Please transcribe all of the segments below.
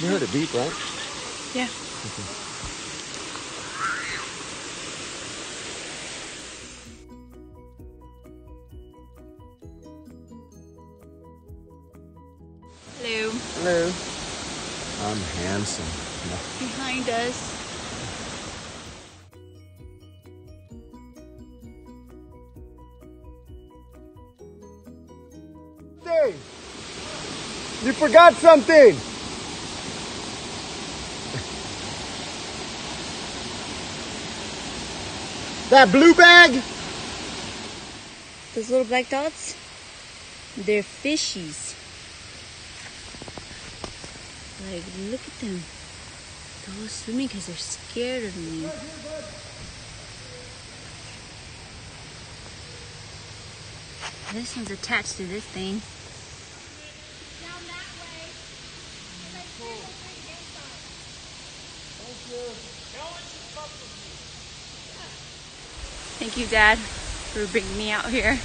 You heard it beep, right? Yeah. Hello. Hello. I'm handsome. No. Behind us. Hey, you forgot something. That blue bag? Those little black dots, they're fishies. Like, look at them. They're all swimming because they're scared of me. This one's attached to this thing. Thank you, Dad, for bringing me out here.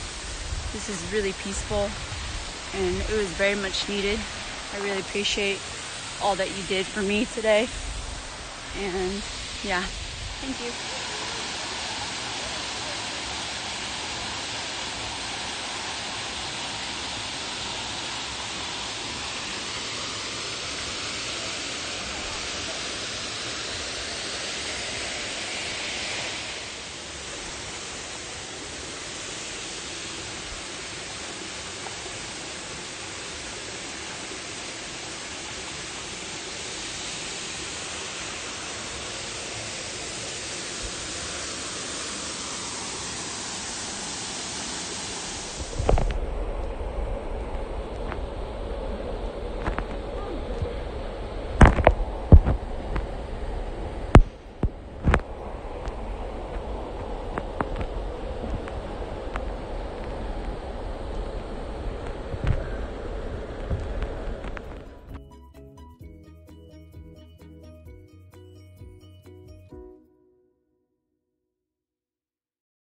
This is really peaceful and it was very much needed. I really appreciate all that you did for me today. And yeah, thank you.